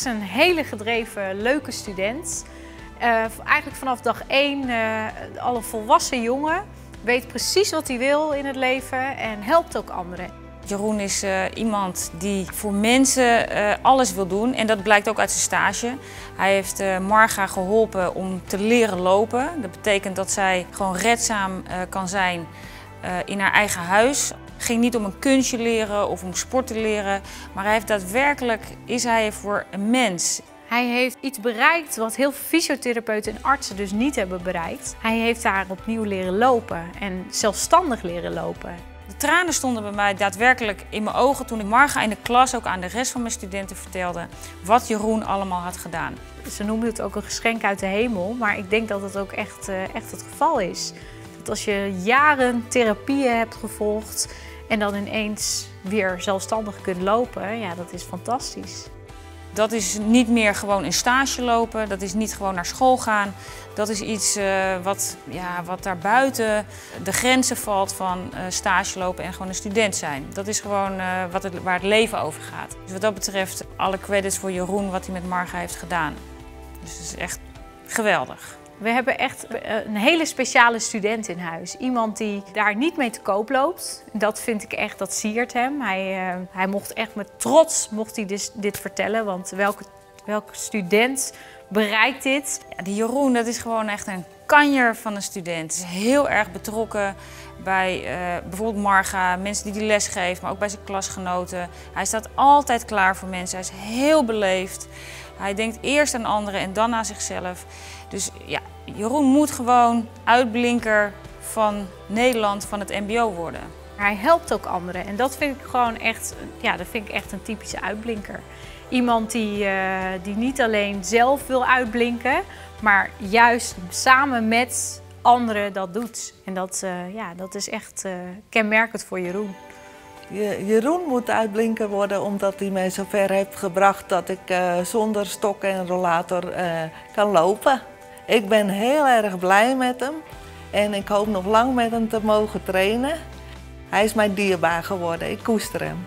hele gedreven, leuke student. Uh, eigenlijk vanaf dag één uh, al een volwassen jongen. Weet precies wat hij wil in het leven en helpt ook anderen. Jeroen is uh, iemand die voor mensen alles wil doen en dat blijkt ook uit zijn stage. Hij heeft Marga geholpen om te leren lopen. Dat betekent dat zij gewoon redzaam kan zijn in haar eigen huis. Ging niet om een kunstje leren of om sport te leren, maar hij heeft daadwerkelijk is hij voor een mens. Hij heeft iets bereikt wat heel veel fysiotherapeuten en artsen dus niet hebben bereikt. Hij heeft daar opnieuw leren lopen en zelfstandig leren lopen. De tranen stonden bij mij daadwerkelijk in mijn ogen toen ik Marga in de klas ook aan de rest van mijn studenten vertelde wat Jeroen allemaal had gedaan. Ze noemen het ook een geschenk uit de hemel, maar ik denk dat het ook echt, eh, echt het geval is. Dat als je jaren therapieën hebt gevolgd en dan ineens weer zelfstandig kunt lopen, ja, dat is fantastisch. Dat is niet meer gewoon een stage lopen, dat is niet gewoon naar school gaan. Dat is iets uh, wat, ja, wat daar buiten de grenzen valt van uh, stage lopen en gewoon een student zijn. Dat is gewoon uh, wat het, waar het leven over gaat. Dus wat dat betreft alle credits voor Jeroen wat hij met Marga heeft gedaan. Dus het is echt geweldig. We hebben echt een hele speciale student in huis. Iemand die daar niet mee te koop loopt. Dat vind ik echt, dat siert hem. Hij, uh, hij mocht echt met trots mocht hij dus dit vertellen. Want welke, welke student bereikt dit? Ja, die Jeroen, dat is gewoon echt een kanjer van een student. Is heel erg betrokken bij uh, bijvoorbeeld Marga, mensen die die les geeft, maar ook bij zijn klasgenoten. Hij staat altijd klaar voor mensen. Hij is heel beleefd. Hij denkt eerst aan anderen en dan aan zichzelf. Dus ja, Jeroen moet gewoon uitblinker van Nederland, van het mbo worden. Hij helpt ook anderen en dat vind ik gewoon echt, ja, dat vind ik echt een typische uitblinker. Iemand die, uh, die niet alleen zelf wil uitblinken, maar juist samen met anderen dat doet. En dat, uh, ja, dat is echt uh, kenmerkend voor Jeroen. Jeroen moet uitblinker worden omdat hij mij zover heeft gebracht dat ik uh, zonder stok en rollator kan lopen. Ik ben heel erg blij met hem en ik hoop nog lang met hem te mogen trainen. Hij is mij dierbaar geworden, ik koester hem.